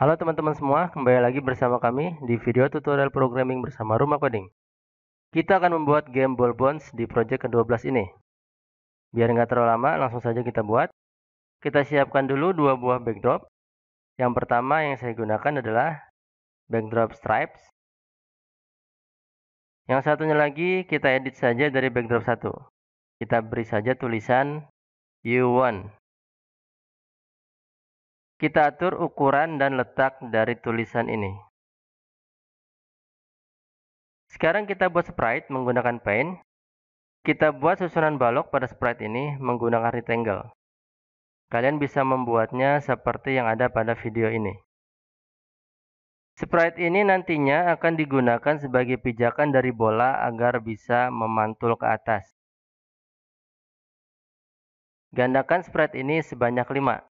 Halo teman-teman semua, kembali lagi bersama kami di video tutorial programming bersama Rumah Coding. Kita akan membuat game Ball Bones di project ke-12 ini. Biar nggak terlalu lama, langsung saja kita buat. Kita siapkan dulu dua buah backdrop. Yang pertama yang saya gunakan adalah backdrop stripes. Yang satunya lagi kita edit saja dari backdrop satu. Kita beri saja tulisan U1 kita atur ukuran dan letak dari tulisan ini. Sekarang kita buat sprite menggunakan paint. Kita buat susunan balok pada sprite ini menggunakan rectangle. Kalian bisa membuatnya seperti yang ada pada video ini. Sprite ini nantinya akan digunakan sebagai pijakan dari bola agar bisa memantul ke atas. Gandakan sprite ini sebanyak 5.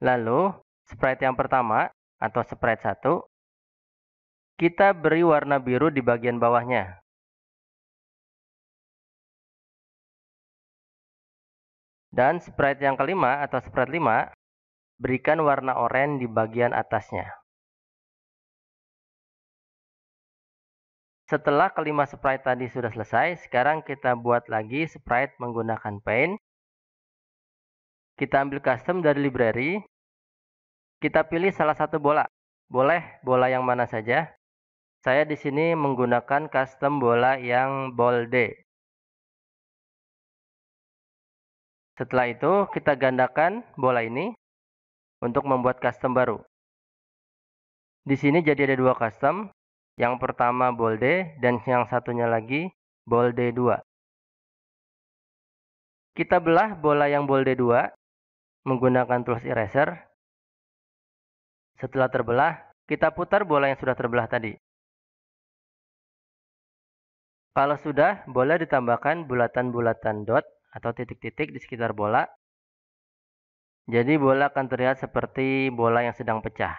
Lalu, sprite yang pertama, atau sprite 1, kita beri warna biru di bagian bawahnya. Dan sprite yang kelima, atau sprite 5, berikan warna oranye di bagian atasnya. Setelah kelima sprite tadi sudah selesai, sekarang kita buat lagi sprite menggunakan paint. Kita ambil custom dari library. Kita pilih salah satu bola. Boleh bola yang mana saja. Saya di sini menggunakan custom bola yang bold. Setelah itu, kita gandakan bola ini untuk membuat custom baru. Di sini jadi ada dua custom. Yang pertama bold dan yang satunya lagi bold 2. Kita belah bola yang bold 2 menggunakan tools eraser. Setelah terbelah, kita putar bola yang sudah terbelah tadi. Kalau sudah, boleh ditambahkan bulatan-bulatan dot atau titik-titik di sekitar bola. Jadi bola akan terlihat seperti bola yang sedang pecah.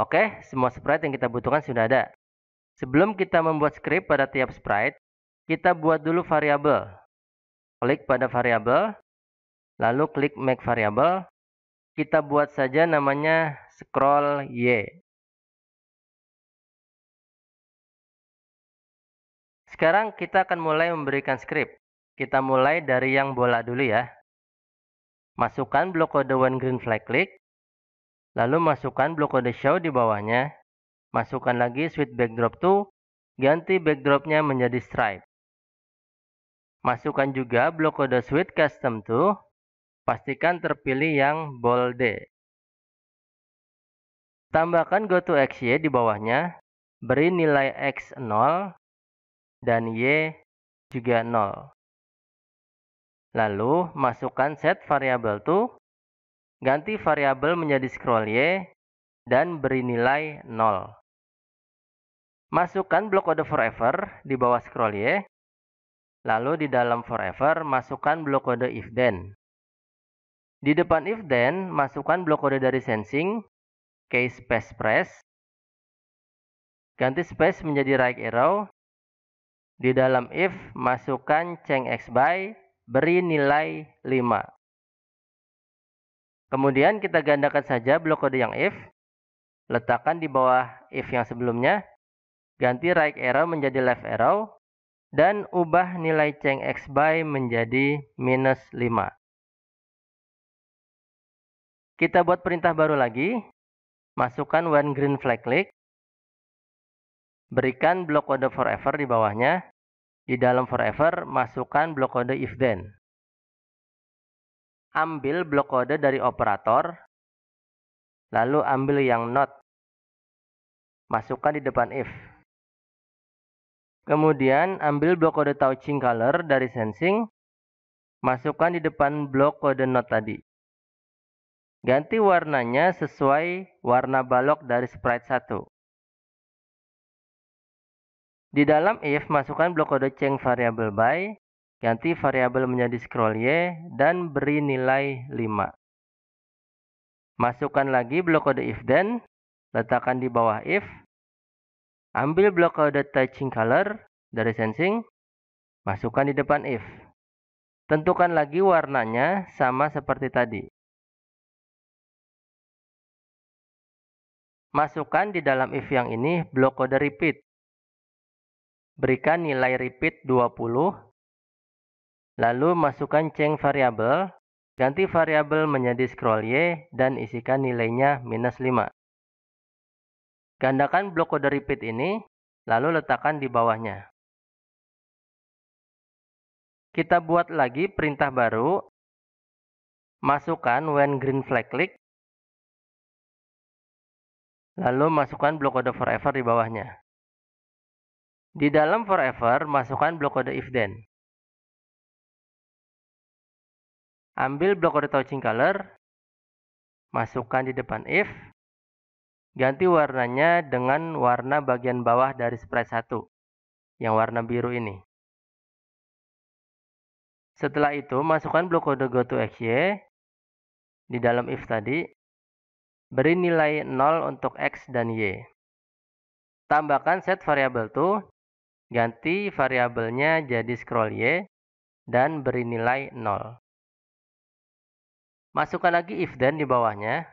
Oke, semua sprite yang kita butuhkan sudah ada. Sebelum kita membuat script pada tiap sprite, kita buat dulu variabel klik pada variabel, lalu klik make variable. Kita buat saja namanya scroll y. Sekarang kita akan mulai memberikan script. Kita mulai dari yang bola dulu ya. Masukkan blok kode one green flag click. Lalu masukkan blok kode show di bawahnya. Masukkan lagi switch backdrop to. Ganti backdropnya menjadi stripe. Masukkan juga blok kode suite custom to. Pastikan terpilih yang bold. Tambahkan go to xy di bawahnya. Beri nilai x 0 dan y juga 0. Lalu masukkan set variable to. Ganti variabel menjadi scroll y dan beri nilai 0. Masukkan blok kode forever di bawah scroll y Lalu di dalam forever, masukkan blok kode if then. Di depan if then, masukkan blok kode dari sensing, case space press. Ganti space menjadi right arrow. Di dalam if, masukkan change x by, beri nilai 5. Kemudian kita gandakan saja blok kode yang if. Letakkan di bawah if yang sebelumnya. Ganti right arrow menjadi left arrow dan ubah nilai ceng x by menjadi minus 5. Kita buat perintah baru lagi. Masukkan one green flag click. Berikan blok kode forever di bawahnya. Di dalam forever, masukkan blok kode if then. Ambil blok kode dari operator. Lalu ambil yang not. Masukkan di depan if. Kemudian ambil blok kode touching color dari sensing, masukkan di depan blok kode not tadi. Ganti warnanya sesuai warna balok dari sprite 1. Di dalam if, masukkan blok kode change variable by, ganti variabel menjadi scroll y, dan beri nilai 5. Masukkan lagi blok kode if then, letakkan di bawah if, Ambil blok kode touching color dari sensing, masukkan di depan if. Tentukan lagi warnanya sama seperti tadi. Masukkan di dalam if yang ini blok kode repeat. Berikan nilai repeat 20. Lalu masukkan change variable. Ganti variabel menjadi scroll Y dan isikan nilainya minus 5. Gandakan blok kode repeat ini, lalu letakkan di bawahnya. Kita buat lagi perintah baru. Masukkan when green flag click. Lalu masukkan blok kode forever di bawahnya. Di dalam forever, masukkan blok kode if then. Ambil blok kode touching color. Masukkan di depan if. Ganti warnanya dengan warna bagian bawah dari sprite 1. Yang warna biru ini. Setelah itu, masukkan blok kode go to xy di dalam if tadi. Beri nilai 0 untuk x dan y. Tambahkan set variable to, ganti variabelnya jadi scroll y, dan beri nilai 0. Masukkan lagi if then di bawahnya.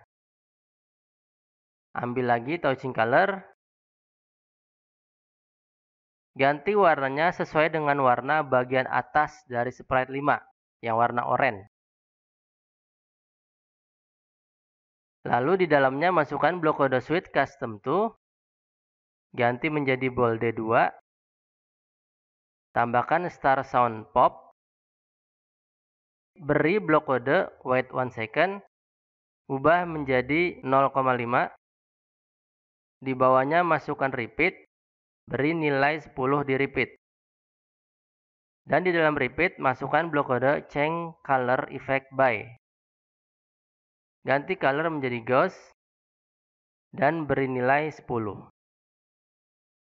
Ambil lagi touching color, Ganti warnanya sesuai dengan warna bagian atas dari sprite 5, yang warna oranye. Lalu di dalamnya masukkan blok kode switch custom to, ganti menjadi bold 2, tambahkan star sound pop, beri blok kode wait 1 second, ubah menjadi 0,5, di bawahnya masukkan repeat, Beri nilai 10 di repeat. Dan di dalam repeat, masukkan blok kode change color effect by. Ganti color menjadi ghost dan beri nilai 10.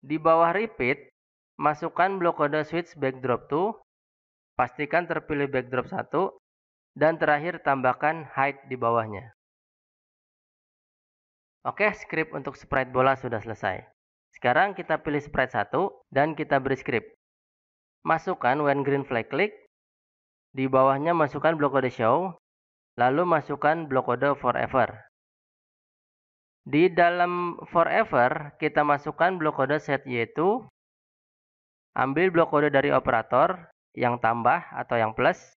Di bawah repeat, masukkan blok kode switch backdrop to, pastikan terpilih backdrop 1, dan terakhir tambahkan height di bawahnya. Oke, script untuk sprite bola sudah selesai. Sekarang kita pilih sprite 1 dan kita beri script. Masukkan when green flag click. Di bawahnya masukkan blok kode show. Lalu masukkan blok kode forever. Di dalam forever, kita masukkan blok kode set y2. Ambil blok kode dari operator yang tambah atau yang plus.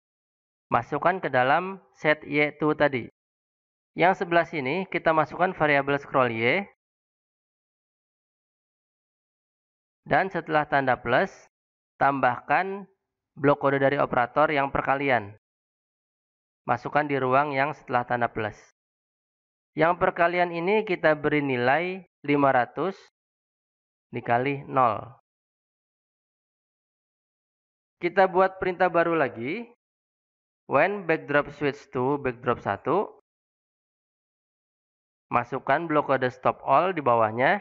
Masukkan ke dalam set y2 tadi. Yang sebelah sini kita masukkan variabel scroll y Dan setelah tanda plus, tambahkan blok kode dari operator yang perkalian. Masukkan di ruang yang setelah tanda plus. Yang perkalian ini kita beri nilai 500 dikali 0. Kita buat perintah baru lagi. When backdrop switch to backdrop 1. Masukkan blok kode stop all di bawahnya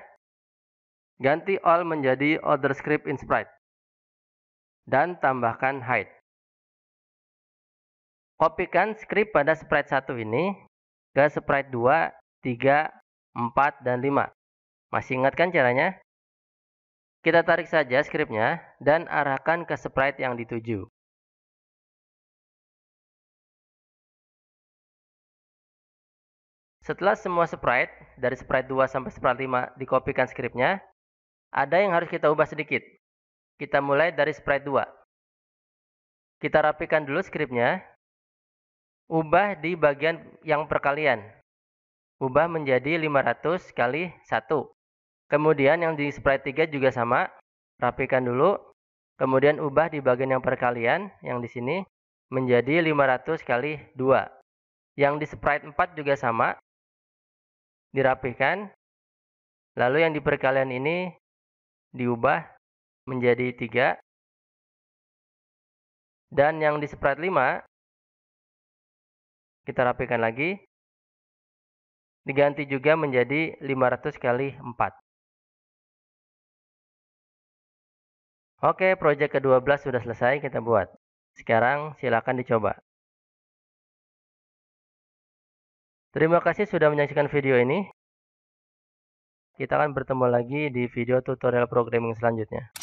Ganti all menjadi other script in sprite. Dan tambahkan height. Kopikan script pada sprite 1 ini ke sprite 2, 3, 4, dan 5. Masih ingat kan caranya? Kita tarik saja scriptnya dan arahkan ke sprite yang dituju. Setelah semua sprite, dari sprite 2 sampai sprite 5 dikopikan scriptnya, ada yang harus kita ubah sedikit. Kita mulai dari sprite 2. Kita rapikan dulu skripnya. Ubah di bagian yang perkalian. Ubah menjadi 500 kali 1. Kemudian yang di sprite 3 juga sama. Rapikan dulu. Kemudian ubah di bagian yang perkalian yang di sini menjadi 500 kali 2. Yang di sprite 4 juga sama. Dirapikan. Lalu yang di perkalian ini diubah menjadi 3. Dan yang di sprite 5, kita rapikan lagi. Diganti juga menjadi 500 kali 4. Oke, proyek ke-12 sudah selesai kita buat. Sekarang silakan dicoba. Terima kasih sudah menyaksikan video ini. Kita akan bertemu lagi di video tutorial programming selanjutnya.